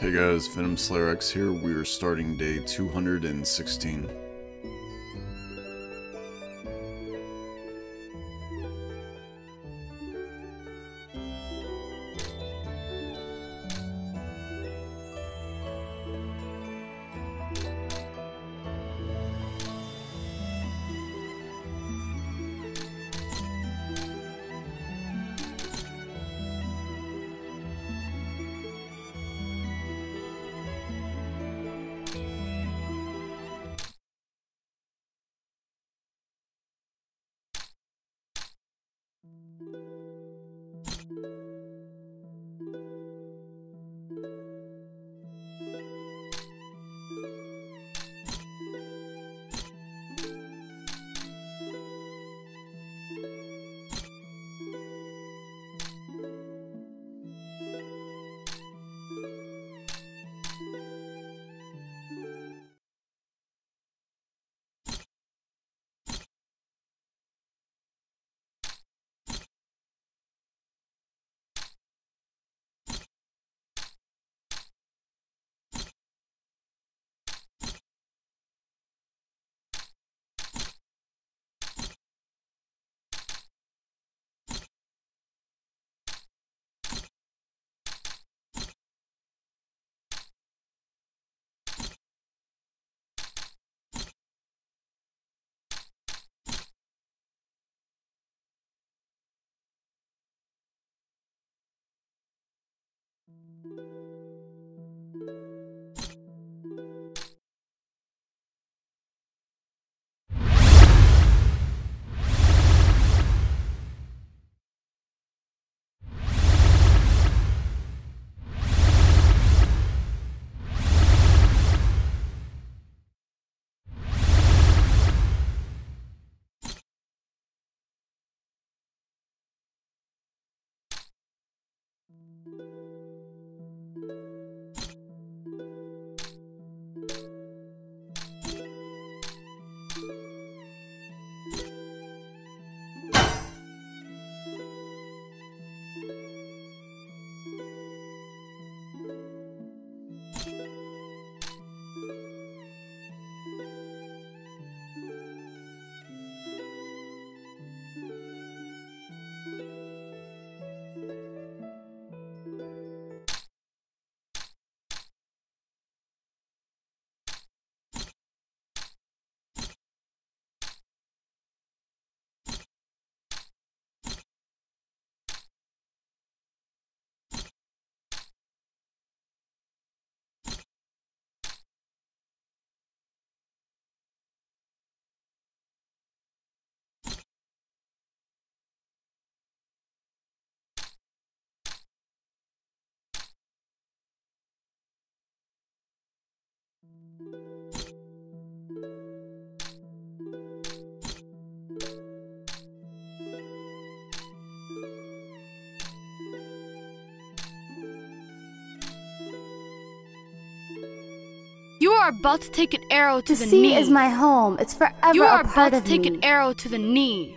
Hey guys, Venom Slayer X here. We are starting day 216. You are about to take an arrow to The the, sea knee. is my home. It's forever you are a part about to of take me. an arrow to the knee.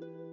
Thank you.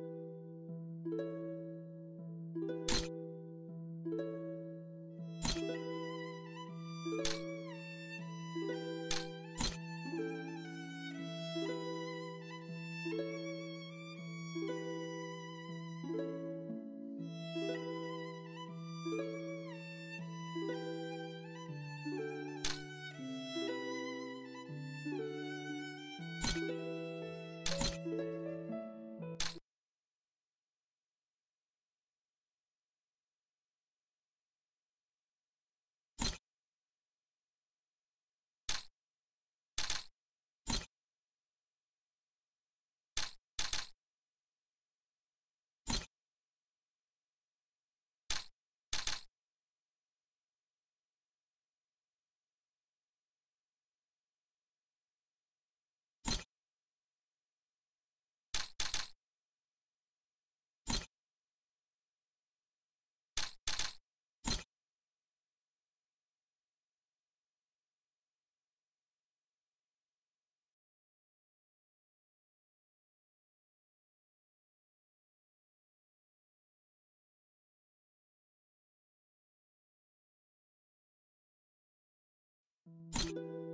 you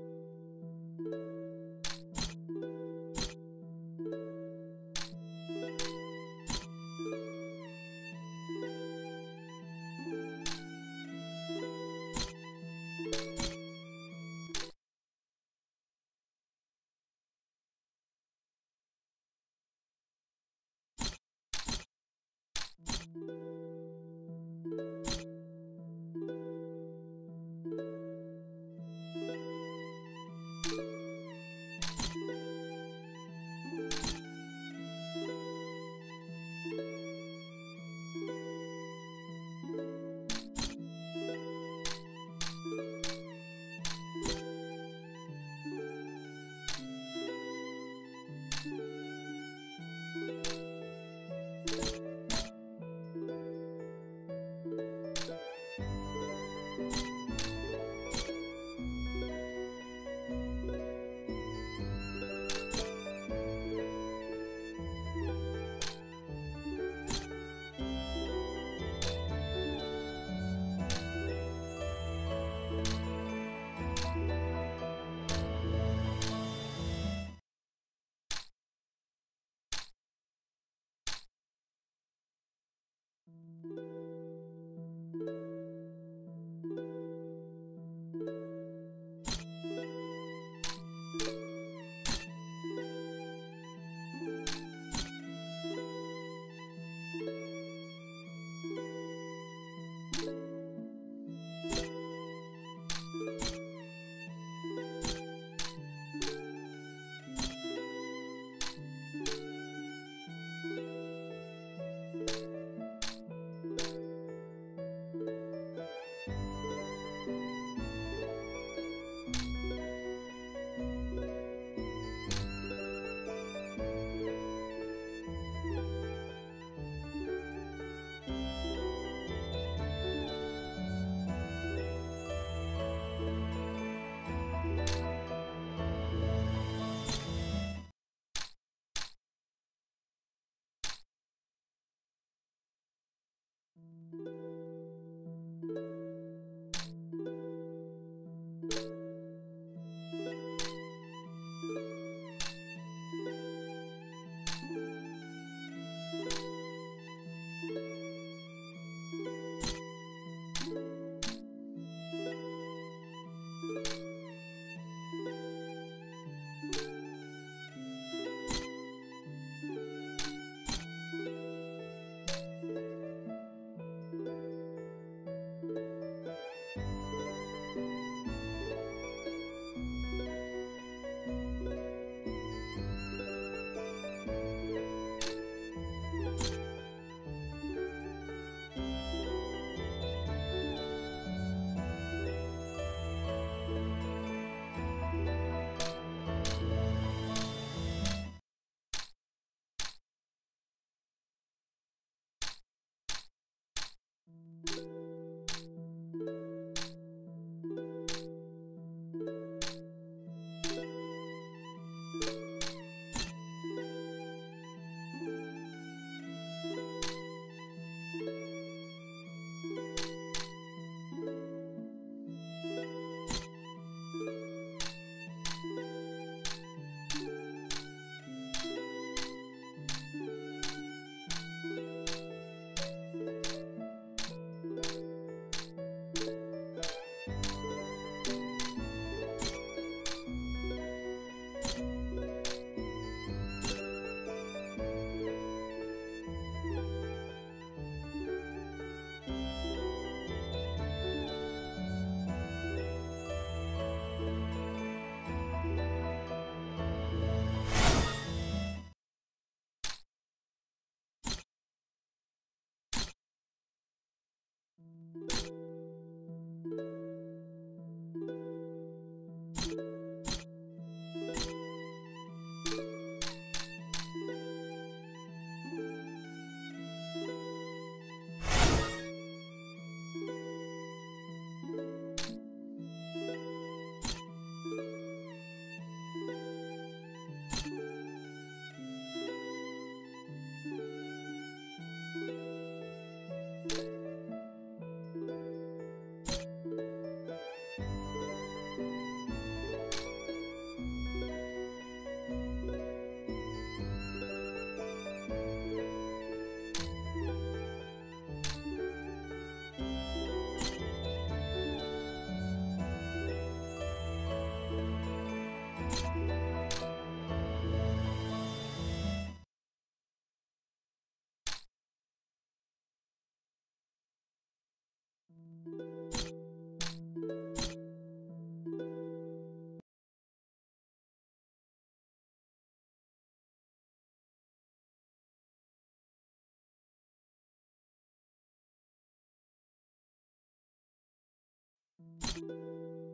you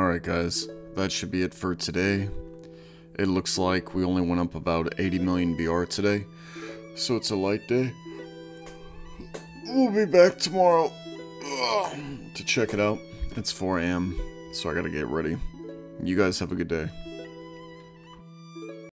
Alright guys, that should be it for today. It looks like we only went up about 80 million BR today, so it's a light day. We'll be back tomorrow to check it out. It's 4 a.m., so I gotta get ready. You guys have a good day.